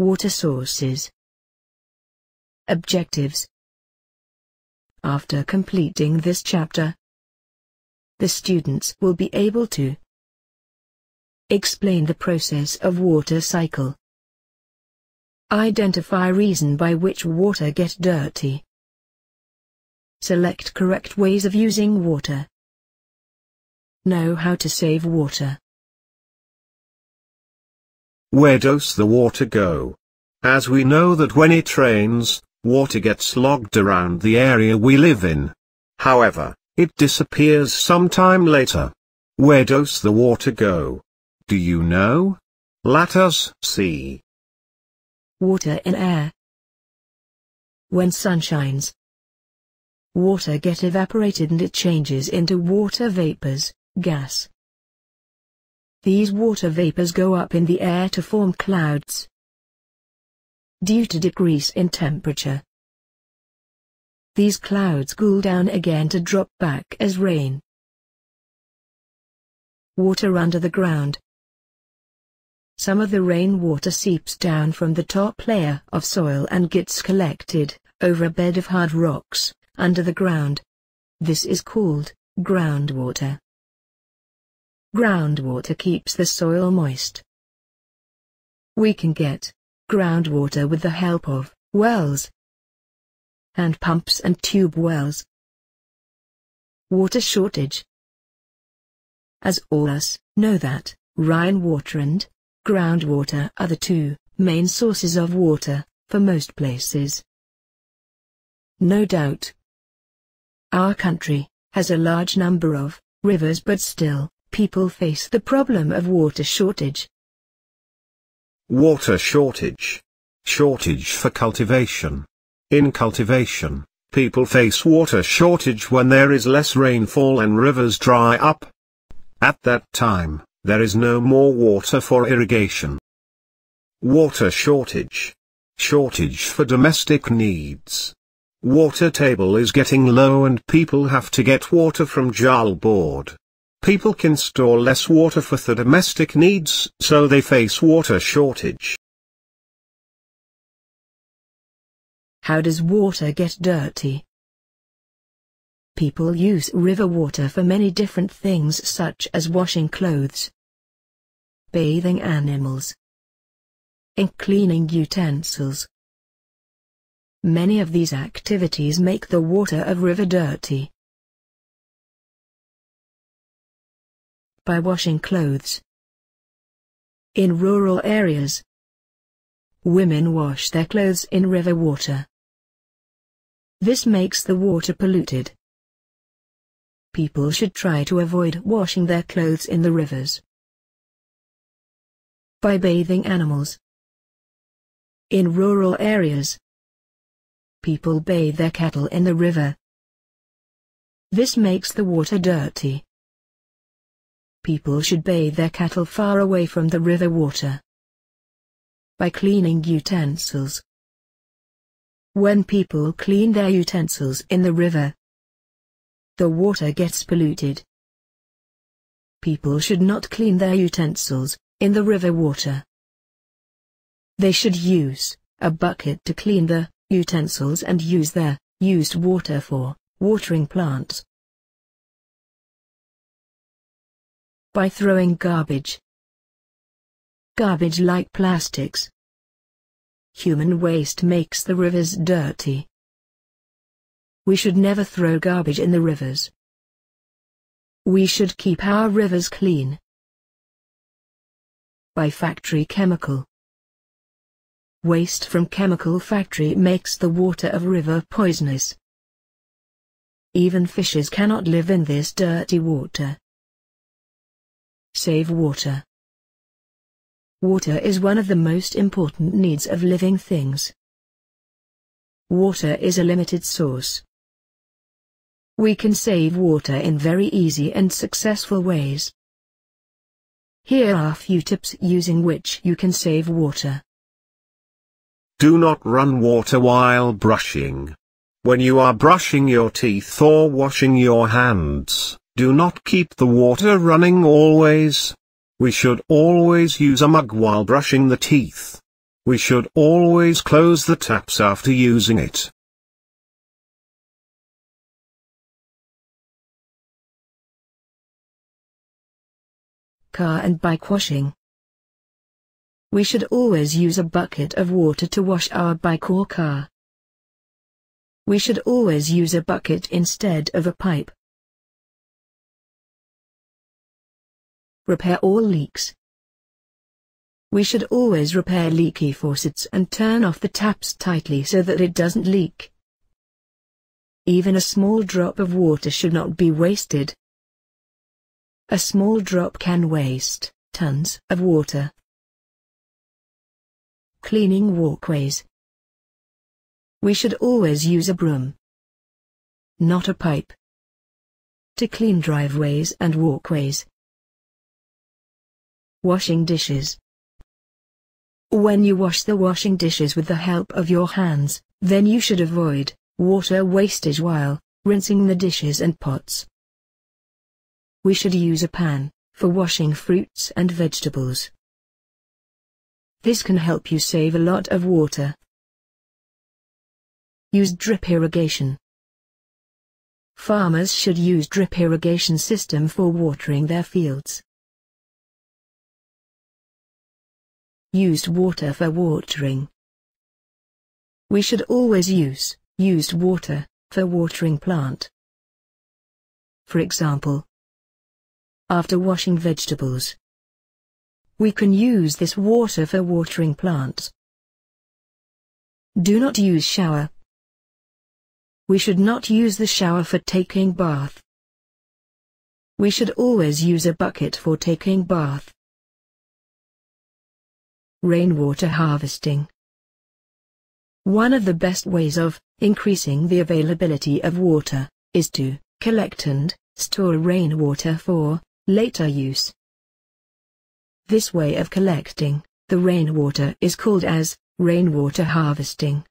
Water sources. Objectives. After completing this chapter, the students will be able to explain the process of water cycle, identify reason by which water get dirty, select correct ways of using water, know how to save water. Where does the water go? As we know that when it rains, water gets logged around the area we live in. However, it disappears sometime later. Where does the water go? Do you know? Let us see. Water in air. When sun shines, water get evaporated and it changes into water vapors, gas. These water vapors go up in the air to form clouds. Due to decrease in temperature, these clouds cool down again to drop back as rain. Water under the ground. Some of the rainwater seeps down from the top layer of soil and gets collected, over a bed of hard rocks, under the ground. This is called groundwater. Groundwater keeps the soil moist. We can get groundwater with the help of wells, and pumps and tube wells. Water shortage. As all us know that, rainwater and groundwater are the two main sources of water for most places. No doubt. Our country has a large number of rivers but still, people face the problem of water shortage. Water shortage. Shortage for cultivation. In cultivation, people face water shortage when there is less rainfall and rivers dry up. At that time, there is no more water for irrigation. Water shortage. Shortage for domestic needs. Water table is getting low and people have to get water from Jal board. People can store less water for their domestic needs, so they face water shortage. How does water get dirty? People use river water for many different things such as washing clothes, bathing animals, and cleaning utensils. Many of these activities make the water of river dirty. By washing clothes. In rural areas, women wash their clothes in river water. This makes the water polluted. People should try to avoid washing their clothes in the rivers. By bathing animals. In rural areas, people bathe their cattle in the river. This makes the water dirty. People should bathe their cattle far away from the river water. By cleaning utensils. When people clean their utensils in the river, the water gets polluted. People should not clean their utensils in the river water. They should use a bucket to clean the utensils and use the used water for watering plants. By throwing garbage. Garbage like plastics, Human waste makes the rivers dirty. We should never throw garbage in the rivers. We should keep our rivers clean. By factory chemical. Waste from chemical factory makes the water of river poisonous. Even fishes cannot live in this dirty water. Save water. Water is one of the most important needs of living things. Water is a limited source. We can save water in very easy and successful ways. Here are a few tips using which you can save water. Do not run water while brushing. When you are brushing your teeth or washing your hands, do not keep the water running always. We should always use a mug while brushing the teeth. We should always close the taps after using it. Car and bike washing. We should always use a bucket of water to wash our bike or car. We should always use a bucket instead of a pipe. Repair all leaks. We should always repair leaky faucets and turn off the taps tightly so that it doesn't leak. Even a small drop of water should not be wasted. A small drop can waste tons of water. Cleaning walkways. We should always use a broom, not a pipe, to clean driveways and walkways. Washing dishes. When you wash the washing dishes with the help of your hands, then you should avoid water wastage while rinsing the dishes and pots. We should use a pan for washing fruits and vegetables. This can help you save a lot of water. Use drip irrigation. Farmers should use drip irrigation system for watering their fields. Used water for watering. We should always use used water for watering plant. For example, after washing vegetables, we can use this water for watering plants. Do not use shower. We should not use the shower for taking bath. We should always use a bucket for taking bath. Rainwater harvesting. One of the best ways of increasing the availability of water is to collect and store rainwater for later use. This way of collecting the rainwater is called as rainwater harvesting.